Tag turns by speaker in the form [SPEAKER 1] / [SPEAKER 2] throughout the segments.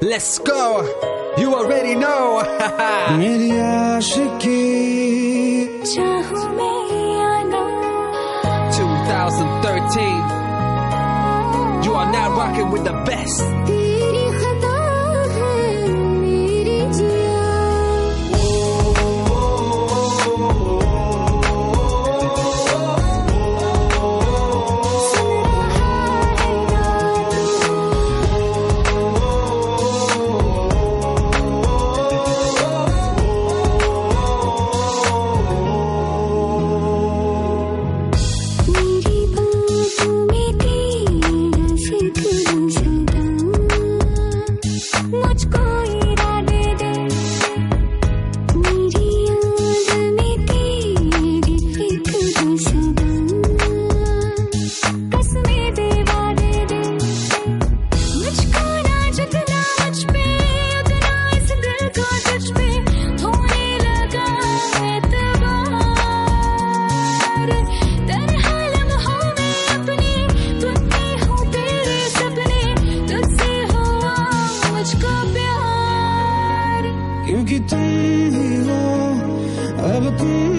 [SPEAKER 1] Let's go. You already know. 2013. You are now rocking with the best.
[SPEAKER 2] क्योंकि तुम ही हो अब तुम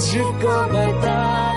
[SPEAKER 3] 几个白蛋。